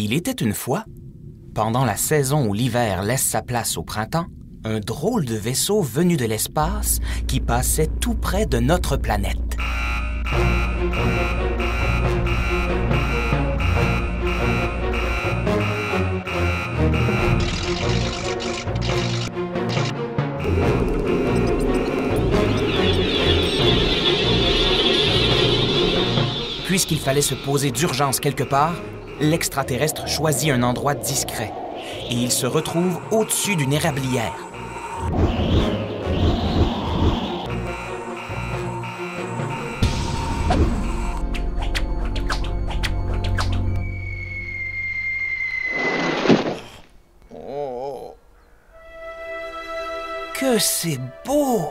Il était une fois, pendant la saison où l'hiver laisse sa place au printemps, un drôle de vaisseau venu de l'espace qui passait tout près de notre planète. Puisqu'il fallait se poser d'urgence quelque part, l'extraterrestre choisit un endroit discret et il se retrouve au-dessus d'une érablière. Que c'est beau!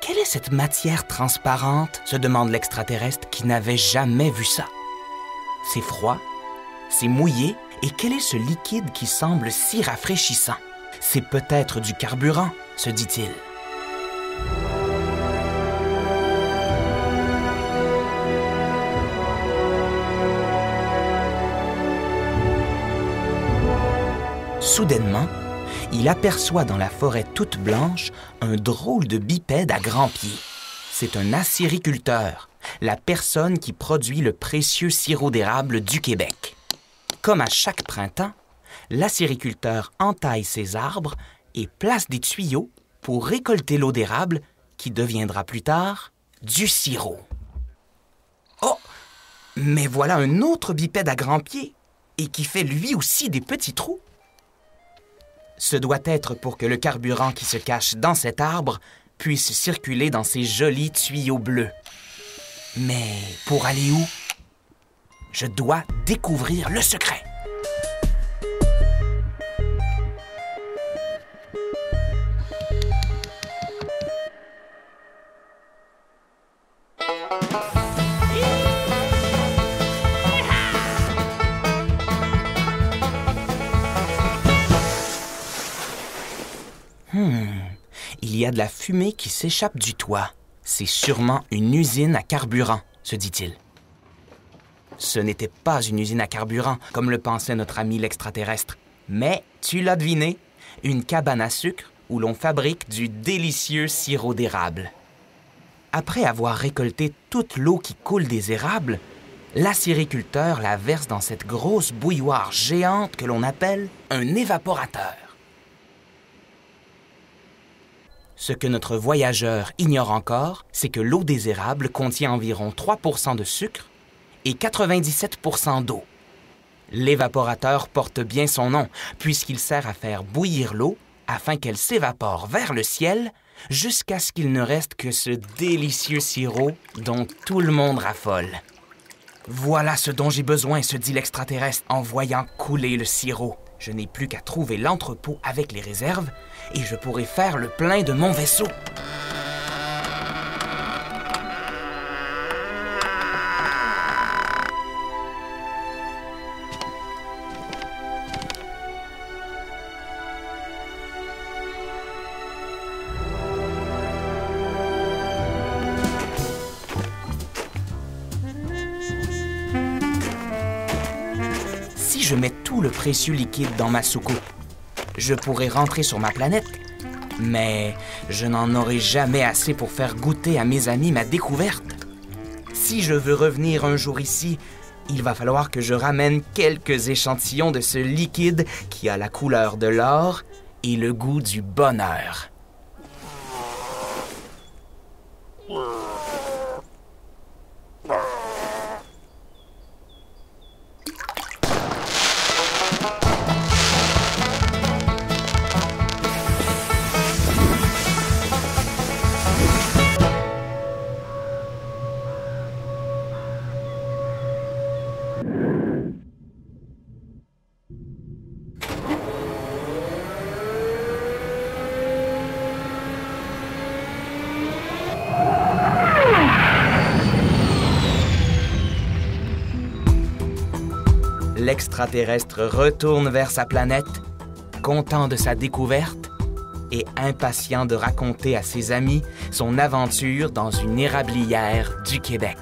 Quelle est cette matière transparente? se demande l'extraterrestre qui n'avait jamais vu ça. C'est froid, c'est mouillé, et quel est ce liquide qui semble si rafraîchissant? C'est peut-être du carburant, se dit-il. Soudainement, il aperçoit dans la forêt toute blanche un drôle de bipède à grands pieds. C'est un acériculteur, la personne qui produit le précieux sirop d'érable du Québec. Comme à chaque printemps, l'acériculteur entaille ses arbres et place des tuyaux pour récolter l'eau d'érable qui deviendra plus tard du sirop. Oh, mais voilà un autre bipède à grands pieds et qui fait lui aussi des petits trous. Ce doit être pour que le carburant qui se cache dans cet arbre puisse circuler dans ces jolis tuyaux bleus. Mais pour aller où? Je dois découvrir le secret. Hmm. Il y a de la fumée qui s'échappe du toit. C'est sûrement une usine à carburant, se dit-il. Ce n'était pas une usine à carburant, comme le pensait notre ami l'extraterrestre. Mais, tu l'as deviné, une cabane à sucre où l'on fabrique du délicieux sirop d'érable. Après avoir récolté toute l'eau qui coule des érables, l'acériculteur la verse dans cette grosse bouilloire géante que l'on appelle un évaporateur. Ce que notre voyageur ignore encore, c'est que l'eau des érables contient environ 3% de sucre et 97% d'eau. L'évaporateur porte bien son nom, puisqu'il sert à faire bouillir l'eau afin qu'elle s'évapore vers le ciel jusqu'à ce qu'il ne reste que ce délicieux sirop dont tout le monde raffole. Voilà ce dont j'ai besoin, se dit l'extraterrestre en voyant couler le sirop. Je n'ai plus qu'à trouver l'entrepôt avec les réserves et je pourrai faire le plein de mon vaisseau. Je mets tout le précieux liquide dans ma soucoupe, je pourrais rentrer sur ma planète. Mais je n'en aurai jamais assez pour faire goûter à mes amis ma découverte. Si je veux revenir un jour ici, il va falloir que je ramène quelques échantillons de ce liquide qui a la couleur de l'or et le goût du bonheur. L'extraterrestre retourne vers sa planète, content de sa découverte et impatient de raconter à ses amis son aventure dans une érablière du Québec.